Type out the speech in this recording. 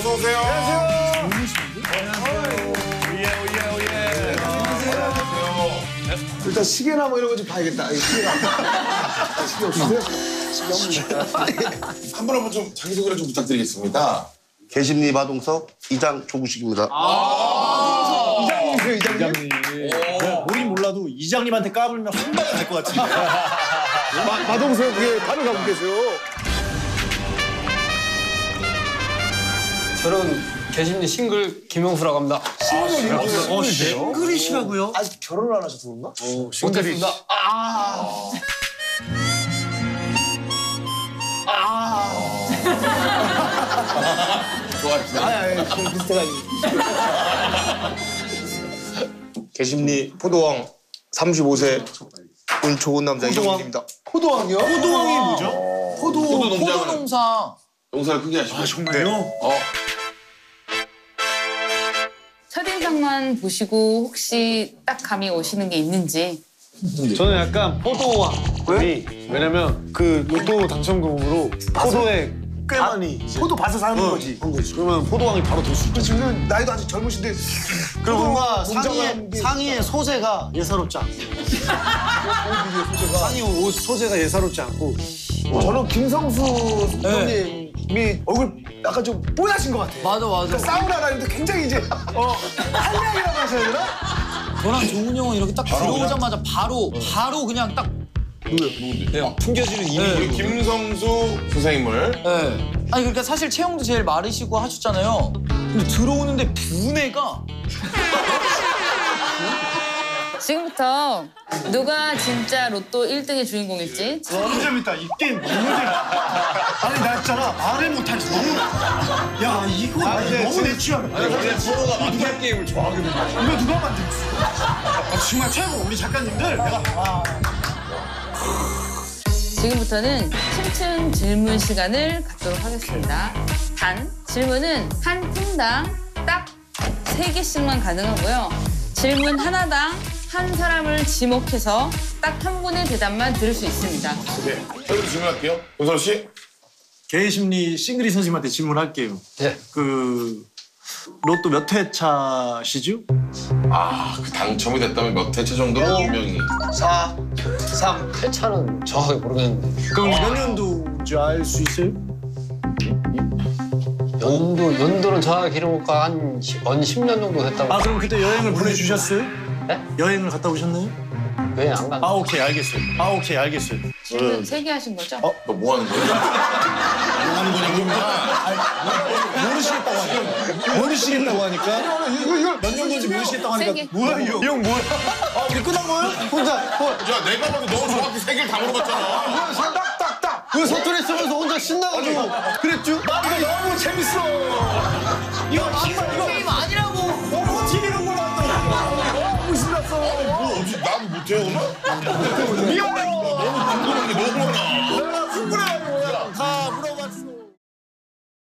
어서 오세요. 안녕하세요. 일단 시계나 뭐 이런 거 좀 봐야겠다. 시계가. 아, 시계 없으세요? 시계 없는데. 한분한분좀 자기소개를 좀 부탁드리겠습니다. 개심리 마동석 이장 조구식입니다. 이장님이세요, 이장님? 우린 몰라도 이장님한테 까불면 한 방에 될것 같은데. 마, 마동석, 예, 바로 가고 계세요. 저는 개심리 싱글 김영수라고 합니다. 어, 싱글이시라고요? 아직 결혼을 안 하셔서 그런가? 못했습니다. 좋아하시나요? 아, 예, 좀 비슷해가지고. 개심리 포도왕 35세 운 좋은 남자 이정민입니다. 포도왕이요? 호동이 뭐죠? 포도, 포도 농장을 포도 농사 농사를 크게 하시고. 정말요? 어, 첫인상만 보시고 혹시 딱 감이 오시는 게 있는지 저는 약간 포도왕. 왜? 왜냐면 그 로또 당첨금으로 포도에 꽤 많이 이제. 포도 밭에서 하는 거지. 한 거지. 그러면 포도왕이 바로 될 수 있죠. 지금 나이도 아직 젊으신데. 그리고 뭔가 농장을 상의의, 하는 게 상의의 소재가 예사롭지 않고. 상의 옷 소재가 예사롭지 않고 저는 김성수 형님 이 얼굴 약간 좀 뽀얗신 것 같아요. 맞아 맞아. 그러니까 사우나 다니는데 굉장히 이제 어, 한량이라고 하셔야 되나? 저랑 종훈 형은 이렇게 딱 들어오자마자 바로 바로 그냥 딱 그냥 풍겨지는 이미 네. 우리 김성수 선생님을. 네. 아니 그러니까 사실 체형도 제일 마르시고 하셨잖아요. 근데 들어오는데 분해가 지금부터 누가 진짜 로또 1등의 주인공일지 너무 재밌다. 이 게임 너무 재밌다. 아니, 나 있잖아. 말을 못하지. 너무. 야, 이거 나 너무 내 취향이야. 원래 프로가 마피아 게임을 좋아하거든요. 이거 누가 만들었어? 아, 정말 최고. 우리 작가님들. 내가. 와. 지금부터는 층층 질문 시간을 갖도록 하겠습니다. 단 질문은 한 팀당 딱 세개씩만 가능하고요. 질문 하나당 한 사람을 지목해서 딱 한 분의 대답만 들을 수 있습니다. 네, 저희도 질문할게요. 윤선 씨. 개심리 싱글이 선생님한테 질문할게요. 예. 그 로또 몇 회 차시죠? 아, 그 당첨이 됐다면 몇 회차 정도로 분명히. 4, 3, 회차는 정확하게 모르겠는데 그럼 몇 년도인지 알 수 있어요? 연도 연도는 정확히 기록가 한 10, 한 10년 정도 됐다고 아 그럼 그때 여행을 보내주셨어요? 네? 여행을 갔다 오셨나요? 여행 안 간. 아 오케이 알겠어요. 아 오케이 알겠어요. 질문 세개 하신 거죠? 너뭐 하는 거야? 뭐 하는 거냐고. 모르시겠다고 하니까. 모르시겠다고 하니까. 이거, 이거. 몇 년도인지 모르시겠다고 세 하니까. 개. 뭐야 이거? 이형 뭐야? 아 우리 끝난 거예요? 혼자. 어, 야, 내가 봐도 너 정확히 세 개를 다 물어봤잖아. 딱딱딱. 왜 서투리 쓰면서 혼자 신나가지고 그랬죠? 나 이거 너무 재밌어. 이거 한번 미워. 너무 궁금한 게 아, 너무 많아. 나 충분해.